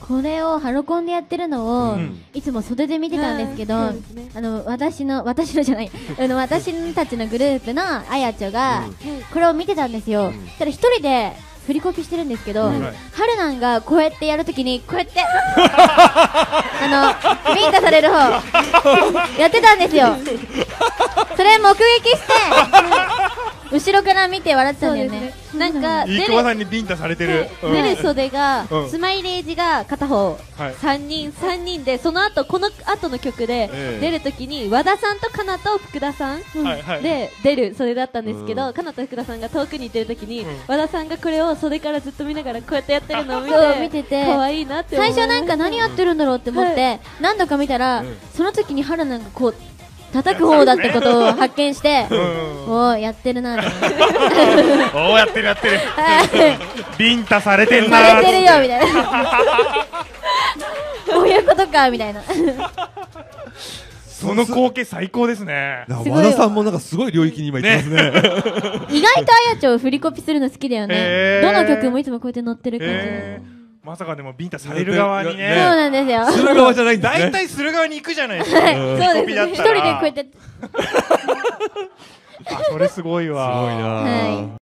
これをハロコンでやってるのを、うん。いつも袖で見てたんですけど、あの私の私のじゃない。あの私たちのグループのあやちょが、これを見てたんですよ、うん。ただ一人で振りコピしてるんですけど、はい。はるなんがこうやってやるときにこうやって あのビンタされる方 やってたんですよ。それ目撃して後ろから見て笑ってたんだよね。なんか飯熊さんにビンタされてる。うん出る袖が、うん。スマイレージが片方、はい。三人三人でその後この後の曲でええ。出るときに和田さんとかなと福田さんはいはい。で出る袖だったんですけど、うん。かなと福田さんが遠くに行ってるときに、うん。和田さんがこれを袖からずっと見ながらこうやってやってるのを見て そう見てて。可愛いなって思い最初なんか何やってるんだろうって思って、何度か見たら、うん。その時にはるなんがこう叩く方だってことを発見して、うん。おーやってるな おおやってるやってる。はい。ビンタされてんなーされてるよみたいな。こういうことかみたいな。その光景最高ですね。和田さんもなんかすごい領域に今行ってますね。意外とあやちょ振りコピするの好きだよね、どの曲もいつもこうやって乗ってる感じ、えーまさかでもビンタされる側にそうね。なんですよする側じゃない。大体する側に行くじゃないですか。そうです一人でこうやってあそれすごいわ。すごいなはい